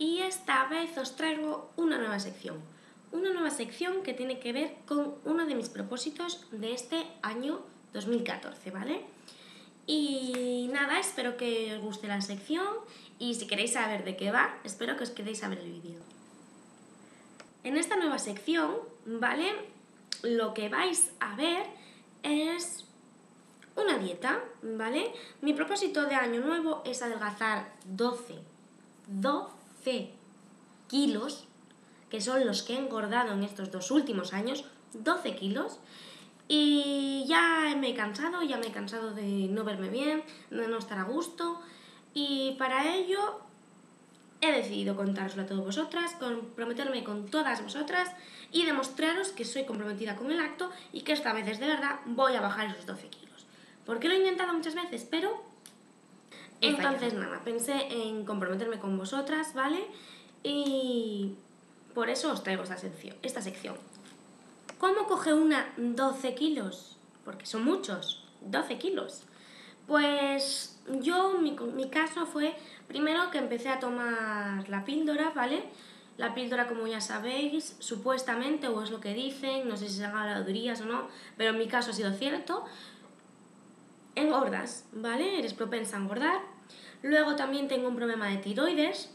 y esta vez os traigo una nueva sección. Una nueva sección que tiene que ver con uno de mis propósitos de este año 2014, ¿vale? Y nada, espero que os guste la sección y si queréis saber de qué va, espero que os quedéis a ver el vídeo. En esta nueva sección, ¿vale? Lo que vais a ver es una dieta, ¿vale? Mi propósito de año nuevo es adelgazar 12, 12 kilos, que son los que he engordado en estos dos últimos años, 12 kilos, y ya me he cansado, ya me he cansado de no verme bien, de no estar a gusto, y para ello he decidido contároslo a todos vosotras, comprometerme con todas vosotras y demostraros que soy comprometida con el acto y que esta vez es de verdad voy a bajar esos 12 kilos. Porque lo he intentado muchas veces, pero... Entonces, nada, pensé en comprometerme con vosotras, ¿vale? Y por eso os traigo esta sección. Esta sección. ¿Cómo coge una 12 kilos? Porque son muchos, 12 kilos. Pues yo, mi, mi caso fue primero que empecé a tomar la píldora, ¿vale? La píldora, como ya sabéis, supuestamente, o es lo que dicen, no sé si se han habladurías o no, pero en mi caso ha sido cierto, engordas, ¿vale? Eres propensa a engordar. Luego también tengo un problema de tiroides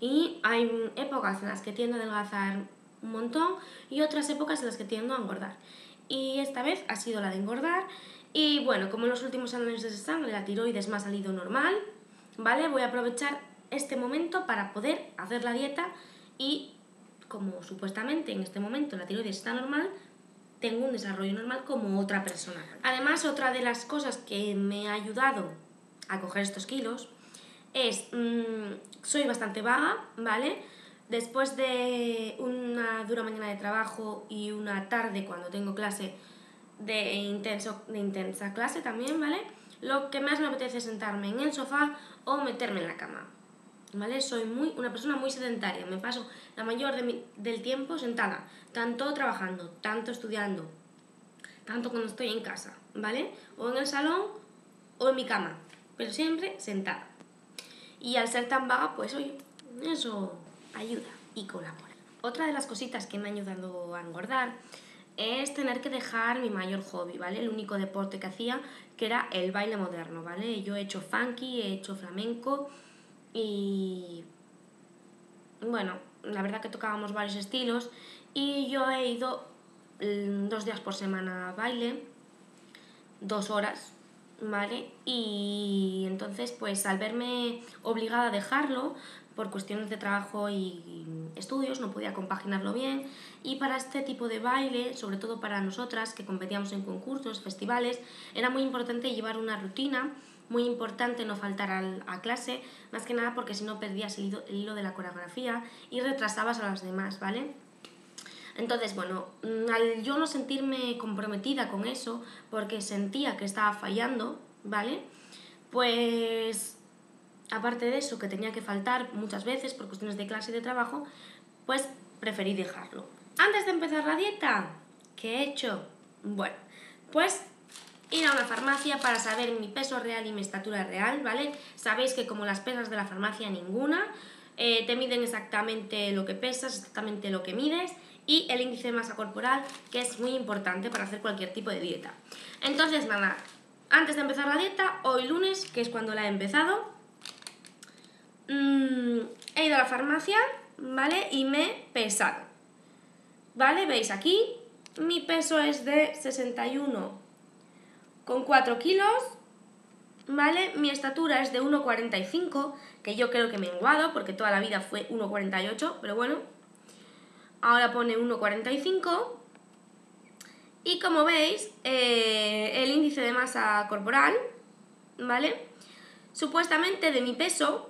y hay épocas en las que tiendo a adelgazar un montón y otras épocas en las que tiendo a engordar. Y esta vez ha sido la de engordar y bueno, como en los últimos años de sangre la tiroides me ha salido normal, ¿vale? Voy a aprovechar este momento para poder hacer la dieta y como supuestamente en este momento la tiroides está normal, tengo un desarrollo normal como otra persona. Además, otra de las cosas que me ha ayudado a coger estos kilos es, mmm, soy bastante vaga, ¿vale? Después de una dura mañana de trabajo y una tarde cuando tengo clase de, intenso, de intensa clase también, ¿vale? Lo que más me apetece es sentarme en el sofá o meterme en la cama. ¿vale? Soy muy, una persona muy sedentaria, me paso la mayor del tiempo sentada, tanto trabajando, tanto estudiando, tanto cuando estoy en casa, ¿vale? O en el salón o en mi cama, pero siempre sentada. Y al ser tan vaga, pues oye, eso ayuda y colabora. Otra de las cositas que me ha ayudado a engordar es tener que dejar mi mayor hobby, ¿vale? El único deporte que hacía, que era el baile moderno, ¿vale? Yo he hecho funky, he hecho flamenco, y bueno, la verdad que tocábamos varios estilos y yo he ido mm, dos días por semana a baile, dos horas, ¿vale? Y entonces pues al verme obligada a dejarlo por cuestiones de trabajo y estudios, no podía compaginarlo bien y para este tipo de baile, sobre todo para nosotras que competíamos en concursos, festivales, era muy importante llevar una rutina muy importante no faltar a clase, más que nada porque si no perdías el hilo, de la coreografía y retrasabas a los demás, ¿vale? Entonces, bueno, mm, al yo no sentirme comprometida con eso, porque sentía que estaba fallando, ¿vale? Pues, aparte de eso, que tenía que faltar muchas veces por cuestiones de clase y de trabajo, pues preferí dejarlo. Antes de empezar la dieta, ¿qué he hecho? Bueno, pues ir a una farmacia para saber mi peso real y mi estatura real, ¿vale? Sabéis que como las pesas de la farmacia ninguna, eh, te miden exactamente lo que pesas, exactamente lo que mides y el índice de masa corporal, que es muy importante para hacer cualquier tipo de dieta. Entonces, nada, antes de empezar la dieta, hoy lunes, que es cuando la he empezado, mm, he ido a la farmacia, ¿vale? Y me he pesado. ¿Vale? Veis aquí, mi peso es de 61 con 4 kilos, ¿vale? Mi estatura es de 1,45, que yo creo que me he menguado porque toda la vida fue 1,48, pero bueno, ahora pone 1,45. Y como veis, eh, el índice de masa corporal, ¿vale? Supuestamente de mi peso,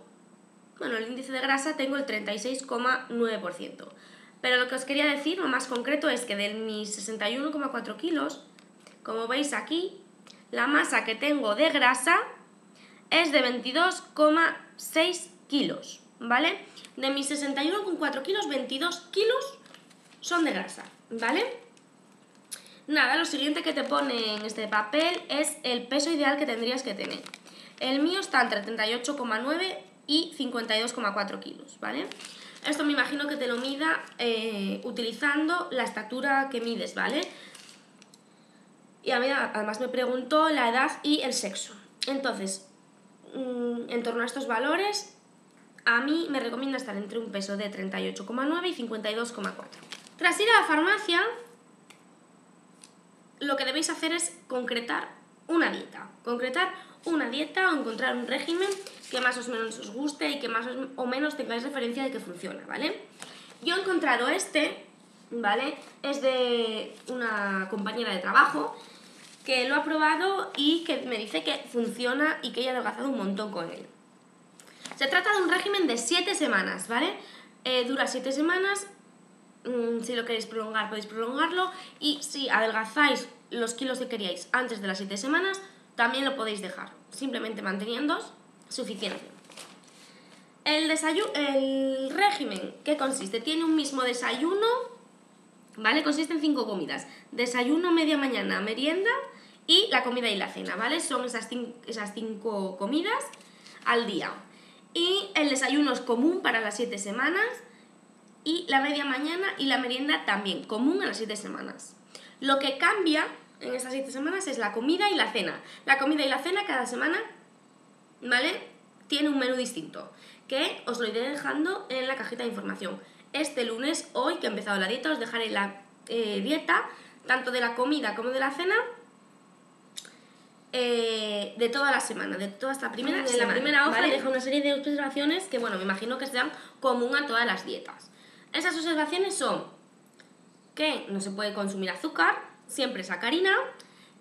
bueno, el índice de grasa tengo el 36,9%. Pero lo que os quería decir, lo más concreto, es que de mis 61,4 kilos, como veis aquí, la masa que tengo de grasa es de 22,6 kilos, ¿vale? De mis 61,4 kilos, 22 kilos son de grasa, ¿vale? Nada, lo siguiente que te pone en este papel es el peso ideal que tendrías que tener. El mío está entre 38,9 y 52,4 kilos, ¿vale? Esto me imagino que te lo mida eh, utilizando la estatura que mides, ¿vale? Y a mí además me preguntó la edad y el sexo. Entonces, mm, en torno a estos valores, a mí me recomienda estar entre un peso de 38,9 y 52,4. Tras ir a la farmacia, lo que debéis hacer es concretar una dieta. Concretar una dieta o encontrar un régimen que más o menos os guste y que más o menos tengáis referencia de que funciona, ¿vale? Yo he encontrado este, ¿vale? Es de una compañera de trabajo que lo ha probado y que me dice que funciona y que ella ha adelgazado un montón con él. Se trata de un régimen de 7 semanas, ¿vale? Eh, dura 7 semanas, mm, si lo queréis prolongar podéis prolongarlo y si adelgazáis los kilos que queríais antes de las 7 semanas, también lo podéis dejar, simplemente manteniendo suficiencia. El, el régimen, ¿qué consiste? Tiene un mismo desayuno, ¿vale? Consiste en 5 comidas. Desayuno, media mañana, merienda y la comida y la cena, ¿vale? Son esas, esas cinco comidas al día. Y el desayuno es común para las 7 semanas y la media mañana y la merienda también, común a las 7 semanas. Lo que cambia en estas 7 semanas es la comida y la cena. La comida y la cena cada semana, ¿vale? Tiene un menú distinto, que os lo iré dejando en la cajita de información. Este lunes, hoy que he empezado la dieta, os dejaré la eh, dieta, tanto de la comida como de la cena, eh, de toda la semana, de toda esta primera semana. la primera hoja deja una serie de observaciones que, bueno, me imagino que sean común a todas las dietas. Esas observaciones son que no se puede consumir azúcar, siempre sacarina,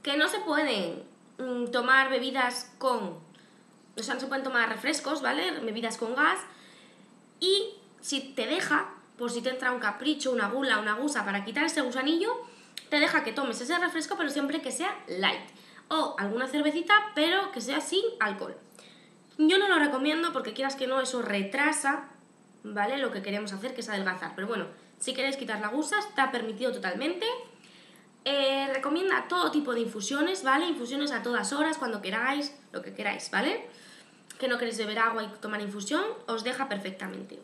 que no se pueden mm, tomar bebidas con... O sea, no se pueden tomar refrescos, ¿vale? Bebidas con gas. Y si te deja, por si te entra un capricho, una gula, una gusa para quitar ese gusanillo, te deja que tomes ese refresco, pero siempre que sea light o alguna cervecita, pero que sea sin alcohol. Yo no lo recomiendo porque quieras que no, eso retrasa, ¿vale? Lo que queremos hacer, que es adelgazar. Pero bueno, si queréis quitar la gusa, está permitido totalmente. Eh, recomienda todo tipo de infusiones, ¿vale? Infusiones a todas horas, cuando queráis, lo que queráis, ¿vale? Que no queréis beber agua y tomar infusión, os deja perfectamente.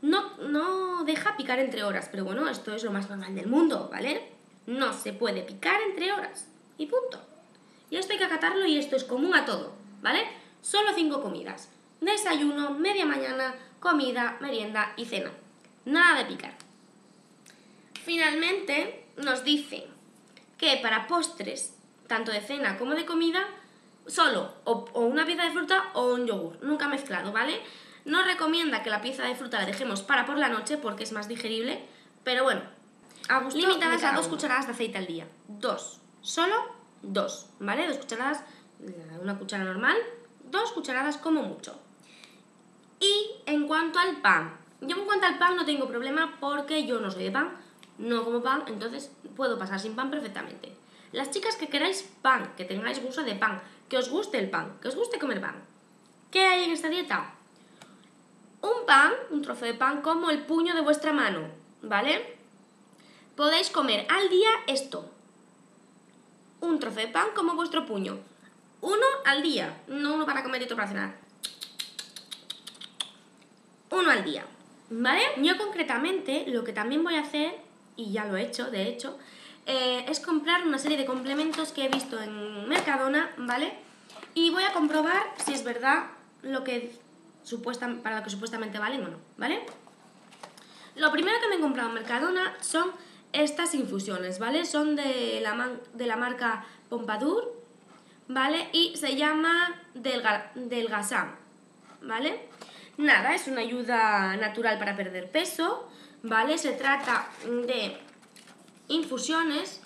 No, no deja picar entre horas, pero bueno, esto es lo más normal del mundo, ¿vale? No se puede picar entre horas. Y punto. Y esto hay que acatarlo y esto es común a todo, ¿vale? Solo cinco comidas. Desayuno, media mañana, comida, merienda y cena. Nada de picar. Finalmente nos dice que para postres, tanto de cena como de comida, solo o, una pieza de fruta o un yogur, nunca mezclado, ¿vale? No recomienda que la pieza de fruta la dejemos para por la noche porque es más digerible, pero bueno, a gusto limitadas a dos cucharadas de aceite al día. Dos. Solo dos, ¿vale? Dos cucharadas, una cuchara normal, dos cucharadas como mucho. Y en cuanto al pan, yo en cuanto al pan no tengo problema porque yo no soy de pan, no como pan, entonces puedo pasar sin pan perfectamente. Las chicas que queráis pan, que tengáis gusto de pan, que os guste el pan, que os guste comer pan. ¿Qué hay en esta dieta? Un pan, un trozo de pan como el puño de vuestra mano, ¿vale? Podéis comer al día esto, un trozo de pan como vuestro puño. Uno al día, no uno para comer y otro para cenar. Uno al día, ¿vale? Yo concretamente lo que también voy a hacer, y ya lo he hecho, de hecho, eh, es comprar una serie de complementos que he visto en Mercadona, ¿vale? Y voy a comprobar si es verdad lo que supuesta, para lo que supuestamente valen o no, ¿vale? Lo primero que me he comprado en Mercadona son estas infusiones, ¿vale? Son de la, de la marca Pompadour, ¿vale? Y se llama del, Delgasam, ¿vale? Nada, es una ayuda natural para perder peso, ¿vale? Se trata de infusiones,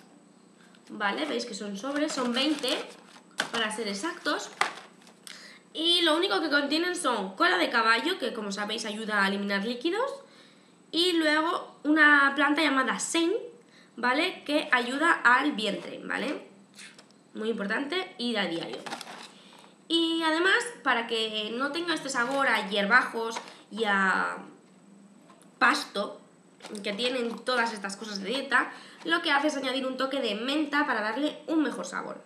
¿vale? Veis que son sobres, son 20 para ser exactos. Y lo único que contienen son cola de caballo, que como sabéis ayuda a eliminar líquidos, y luego una planta llamada Sen, ¿vale? Que ayuda al vientre, ¿vale? Muy importante, ir a diario. Y además, para que no tenga este sabor a hierbajos y a pasto que tienen todas estas cosas de dieta, lo que hace es añadir un toque de menta para darle un mejor sabor.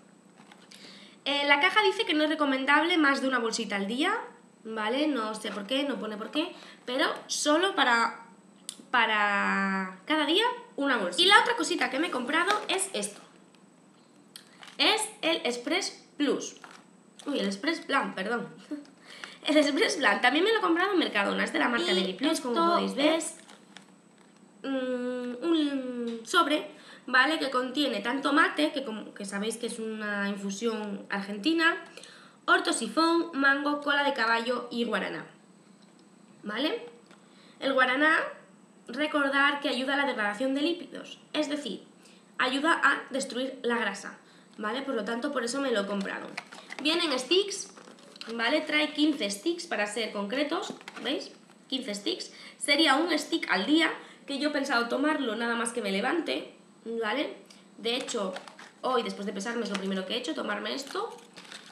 Eh, la caja dice que no es recomendable más de una bolsita al día, ¿vale? No sé por qué, no pone por qué, pero solo para, para cada día una bolsita. Y la otra cosita que me he comprado es esto. Es el Express Plus. Uy, el Express Plan, perdón. El Express Plan también me lo he comprado en Mercadona, es de la marca Deli Plus, como podéis ver. Es mm, un sobre, ¿vale? Que contiene tanto mate, que, como, que sabéis que es una infusión argentina, ortosifón, mango, cola de caballo y guaraná. ¿Vale? El guaraná, recordar que ayuda a la degradación de lípidos, es decir, ayuda a destruir la grasa, ¿vale? Por lo tanto, por eso me lo he comprado. Vienen sticks, ¿vale? Trae 15 sticks para ser concretos, ¿veis? 15 sticks. Sería un stick al día, que yo he pensado tomarlo nada más que me levante, ¿vale? De hecho, hoy después de pesarme es lo primero que he hecho, tomarme esto.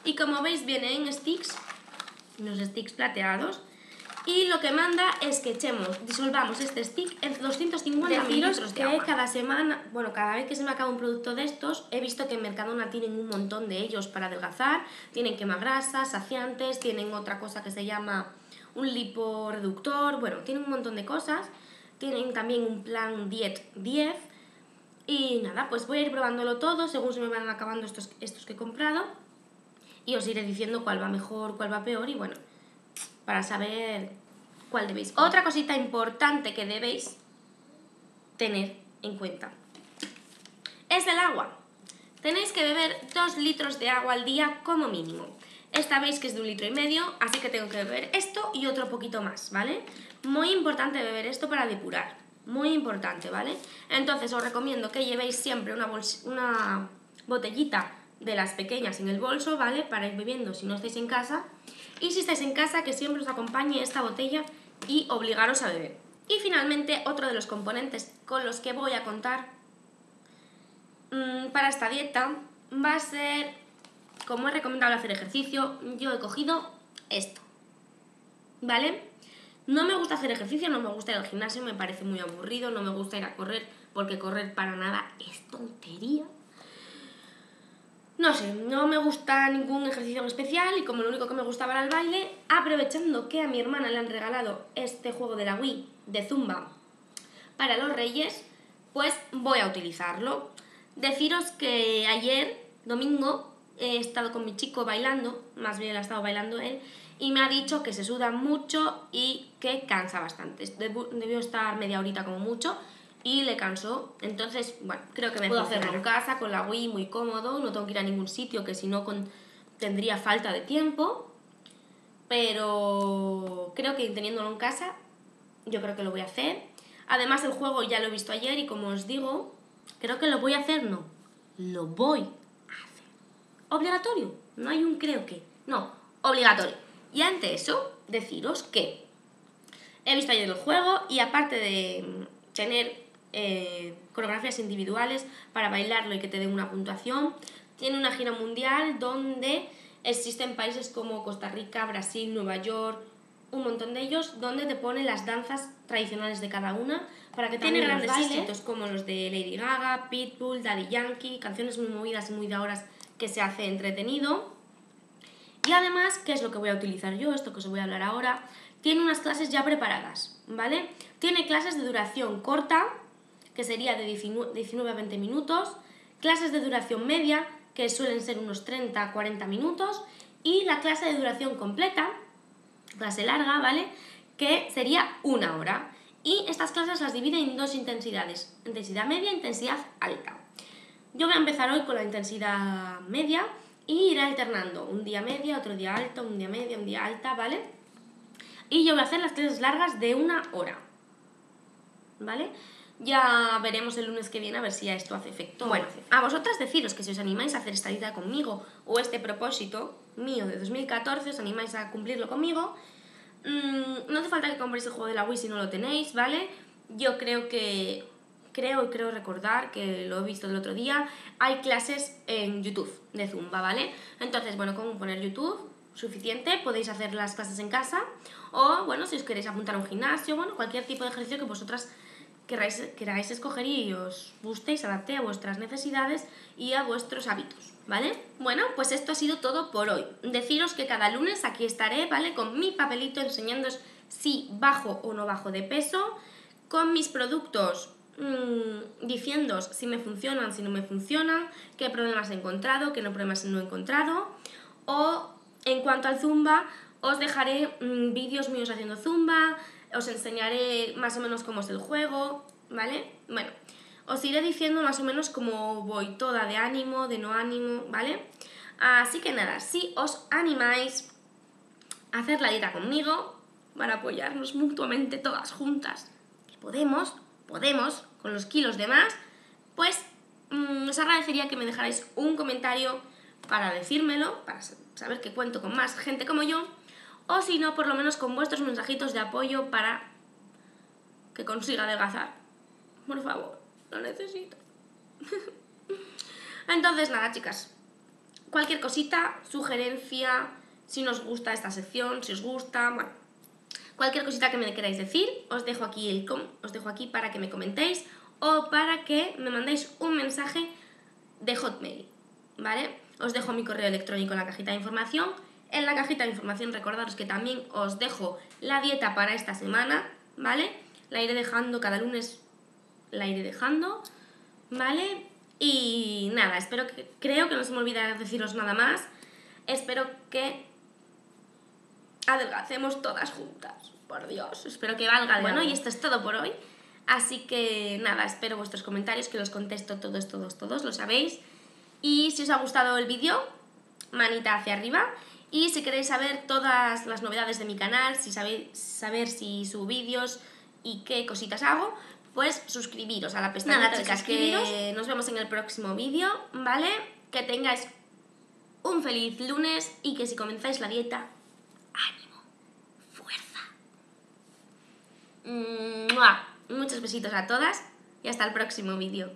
Y como veis viene en sticks, unos sticks plateados. Y lo que manda es que echemos, disolvamos este stick en 250 mililitros de agua. cada semana, bueno, cada vez que se me acaba un producto de estos, he visto que en Mercadona tienen un montón de ellos para adelgazar. Tienen quemagrasas, saciantes, tienen otra cosa que se llama un liporeductor, bueno, tienen un montón de cosas. Tienen también un plan Diet 10. Y nada, pues voy a ir probándolo todo según se me van acabando estos, estos que he comprado. Y os iré diciendo cuál va mejor, cuál va peor y bueno, para saber cuál debéis. Otra cosita importante que debéis tener en cuenta es el agua. Tenéis que beber 2 litros de agua al día como mínimo. Esta veis que es de un litro y medio, así que tengo que beber esto y otro poquito más, ¿vale? Muy importante beber esto para depurar, muy importante, ¿vale? Entonces os recomiendo que llevéis siempre una, una botellita de las pequeñas en el bolso, ¿vale? Para ir bebiendo si no estáis en casa. Y si estáis en casa, que siempre os acompañe esta botella y obligaros a beber. Y finalmente, otro de los componentes con los que voy a contar mmm, para esta dieta va a ser, como es recomendable hacer ejercicio, yo he cogido esto. ¿Vale? No me gusta hacer ejercicio, no me gusta ir al gimnasio, me parece muy aburrido, no me gusta ir a correr, porque correr para nada es tontería. No sé, no me gusta ningún ejercicio especial y como lo único que me gustaba era el baile, aprovechando que a mi hermana le han regalado este juego de la Wii de Zumba para los Reyes, pues voy a utilizarlo. Deciros que ayer, domingo, he estado con mi chico bailando, más bien ha estado bailando él, y me ha dicho que se suda mucho y que cansa bastante. Debió estar media horita como mucho, y le cansó. Entonces, bueno, creo que me puedo hacerlo en casa con la Wii muy cómodo, no tengo que ir a ningún sitio que si no con... tendría falta de tiempo. Pero creo que teniéndolo en casa, yo creo que lo voy a hacer. Además, el juego ya lo he visto ayer y como os digo, creo que lo voy a hacer, no, lo voy a hacer. ¿Obligatorio? No hay un creo que. No, obligatorio. Y ante eso, deciros que he visto ayer el juego y aparte de tener eh, coreografías individuales para bailarlo y que te den una puntuación. Tiene una gira mundial donde existen países como Costa Rica, Brasil, Nueva York, un montón de ellos, donde te pone las danzas tradicionales de cada una para que tiene grandes éxitos como los de Lady Gaga, Pitbull, Daddy Yankee, canciones muy movidas y muy de horas que se hace entretenido. Y además, ¿qué es lo que voy a utilizar yo? Esto que os voy a hablar ahora. Tiene unas clases ya preparadas, ¿vale? Tiene clases de duración corta, que sería de 19 a 20 minutos, clases de duración media, que suelen ser unos 30 a 40 minutos, y la clase de duración completa, clase larga, ¿vale? Que sería una hora. Y estas clases las divide en dos intensidades, intensidad media e intensidad alta. Yo voy a empezar hoy con la intensidad media y iré alternando un día media, otro día alta, un día media, un día alta, ¿vale? Y yo voy a hacer las clases largas de una hora, ¿vale? Ya veremos el lunes que viene a ver si ya esto hace efecto. Bueno, a vosotras deciros que si os animáis a hacer esta dieta conmigo o este propósito mío de 2014, os animáis a cumplirlo conmigo. Mm, no hace falta que compréis el juego de la Wii si no lo tenéis, ¿vale? Yo creo que, creo y creo recordar que lo he visto el otro día, hay clases en YouTube de Zumba, ¿vale? Entonces, bueno, como poner YouTube, suficiente, podéis hacer las clases en casa o, bueno, si os queréis apuntar a un gimnasio, bueno, cualquier tipo de ejercicio que vosotras queráis, queráis escoger y os guste y se adapte a vuestras necesidades y a vuestros hábitos, ¿vale? Bueno, pues esto ha sido todo por hoy. Deciros que cada lunes aquí estaré, ¿vale? Con mi papelito enseñándoos si bajo o no bajo de peso, con mis productos mmm, diciéndoos si me funcionan, si no me funcionan, qué problemas he encontrado, qué no problemas no he encontrado, o en cuanto al zumba, os dejaré mm, vídeos míos haciendo zumba, os enseñaré más o menos cómo es el juego, ¿vale? Bueno, os iré diciendo más o menos cómo voy toda de ánimo, de no ánimo, ¿vale? Así que nada, si os animáis a hacer la dieta conmigo, para apoyarnos mutuamente todas juntas, que podemos, podemos, con los kilos de más, pues mm, os agradecería que me dejarais un comentario para decírmelo, para saber que cuento con más gente como yo, o si no, por lo menos con vuestros mensajitos de apoyo para que consiga adelgazar. Por favor, lo necesito. Entonces, nada, chicas. Cualquier cosita, sugerencia, si nos gusta esta sección, si os gusta, bueno, cualquier cosita que me queráis decir, os dejo aquí el os dejo aquí para que me comentéis o para que me mandéis un mensaje de Hotmail, ¿vale? Os dejo mi correo electrónico en la cajita de información en la cajita de información recordaros que también os dejo la dieta para esta semana, ¿vale? La iré dejando cada lunes, la iré dejando, ¿vale? Y nada, espero que, creo que no se me olvida deciros nada más. Espero que adelgacemos todas juntas, por Dios. Espero que valga de bueno y esto es todo por hoy. Así que nada, espero vuestros comentarios, que los contesto todos, todos, todos, lo sabéis. Y si os ha gustado el vídeo, manita hacia arriba. Y si queréis saber todas las novedades de mi canal, si sabéis saber si subo vídeos y qué cositas hago, pues suscribiros a la pestaña Nada, chicas, que nos vemos en el próximo vídeo, ¿vale? Que tengáis un feliz lunes y que si comenzáis la dieta, ánimo, fuerza. Muchos besitos a todas y hasta el próximo vídeo.